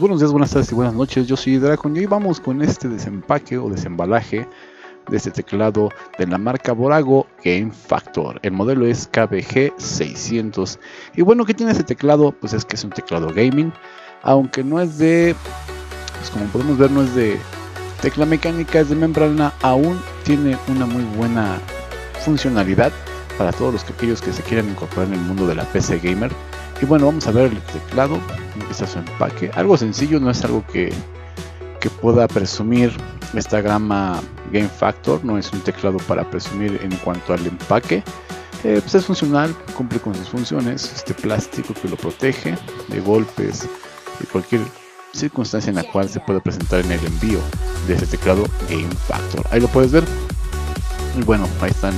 Buenos días, buenas tardes y buenas noches. Yo soy Dracon y hoy vamos con este desempaque o desembalaje de este teclado de la marca Borago Game Factor. El modelo es KBG 600. Y bueno, ¿qué tiene este teclado? Pues es que es un teclado gaming, aunque no es de, pues como podemos ver, no es de tecla mecánica, es de membrana, aún tiene una muy buena funcionalidad para todos los aquellos que se quieran incorporar en el mundo de la PC gamer. Y bueno, vamos a ver el teclado, empieza su empaque. Algo sencillo, no es algo que, que pueda presumir esta gama Game Factor, no es un teclado para presumir en cuanto al empaque. Eh, pues es funcional, cumple con sus funciones, este plástico que lo protege de golpes y cualquier circunstancia en la cual se puede presentar en el envío de este teclado Game Factor. Ahí lo puedes ver. Y bueno, ahí están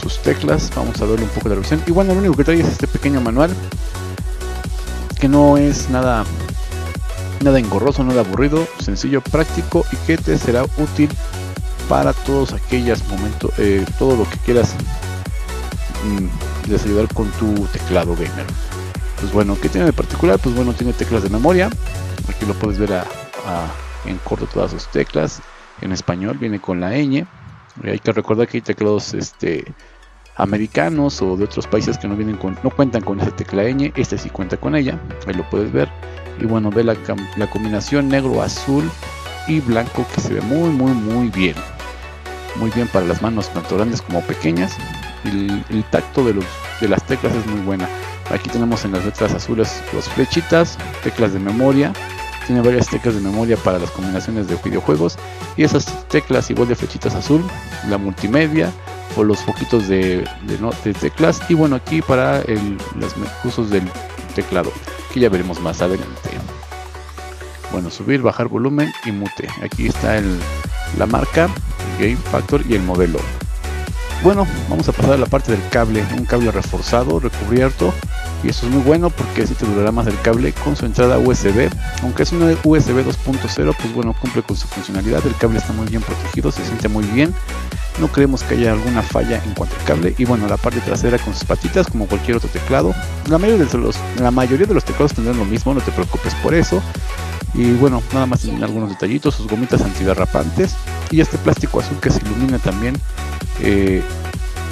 sus teclas. Vamos a verlo un poco de revisión. Y bueno, lo único que trae es este pequeño manual. Que no es nada, nada engorroso, nada aburrido, sencillo, práctico y que te será útil para todos aquellos momentos, eh, todo lo que quieras mm, ayudar con tu teclado gamer. Pues bueno, ¿qué tiene de particular? Pues bueno, tiene teclas de memoria. Aquí lo puedes ver en corto todas sus teclas. En español viene con la ñ. hay que recordar que hay teclados este, americanos o de otros países que no vienen con, no cuentan con esa tecla ñ, este sí cuenta con ella, ahí lo puedes ver. Y bueno, ve la, combinación negro, azul y blanco que se ve muy muy muy bien. Muy bien para las manos tanto grandes como pequeñas. El, tacto de, los, las teclas es muy buena. Aquí tenemos en las letras azules las flechitas, teclas de memoria, tiene varias teclas de memoria para las combinaciones de videojuegos y esas teclas igual de flechitas azul, la multimedia, o los poquitos de, de, teclas. Y bueno aquí para los usos del teclado que ya veremos más adelante. Bueno subir bajar volumen y mute. Aquí está el, la marca Game Factor y el modelo. Bueno vamos a pasar a la parte del cable un cable reforzado recubierto. Y eso es muy bueno porque así te durará más el cable con su entrada USB aunque es una USB 2.0 pues bueno cumple con su funcionalidad. El cable está muy bien protegido se siente muy bien no creemos que haya alguna falla en cuanto al cable. Y bueno la parte trasera con sus patitas como cualquier otro teclado. La mayoría de los, la mayoría de los teclados tendrán lo mismo no te preocupes por eso. Y bueno nada más en algunos detallitos sus gomitas antiderrapantes y este plástico azul que se ilumina también eh,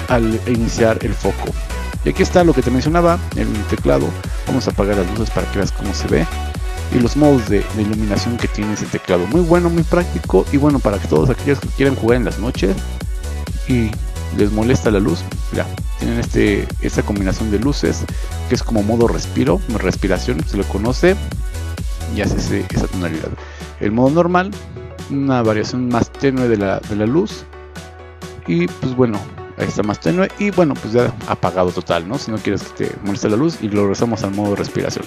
al iniciar el foco. Y aquí está lo que te mencionaba el teclado. Vamos a apagar las luces para que veas cómo se ve y los modos de, iluminación que tiene ese teclado. Muy bueno muy práctico y bueno para que todos aquellos que quieran jugar en las noches y les molesta la luz, ya tienen este, esta combinación de luces que es como modo respiro, respiración, se lo conoce y hace esa tonalidad. El modo normal, una variación más tenue de la, de la luz y pues bueno, ahí está más tenue y bueno, pues ya apagado total, ¿no? Si no quieres que te moleste la luz y lo regresamos al modo respiración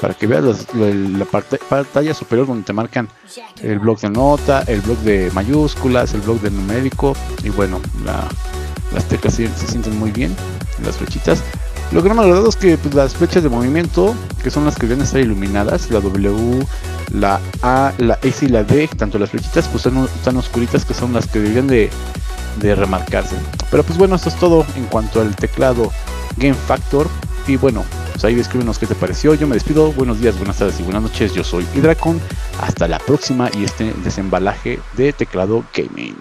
para que veas la, pantalla superior donde te marcan el blog de nota, el blog de mayúsculas, el blog de numérico y bueno, las teclas se, sienten muy bien, las flechitas. Lo que no me ha agradado es que pues, las flechas de movimiento, que son las que deben estar iluminadas, la W, la A, la S y la D, tanto las flechitas pues están, están oscuritas que son las que deberían de, de remarcarse. Pero pues bueno, esto es todo en cuanto al teclado Game Factor. Y bueno, pues ahí escríbenos qué te pareció. Yo me despido. Buenos días, buenas tardes y buenas noches. Yo soy Hidracon. Hasta la próxima y este desembalaje de teclado gaming.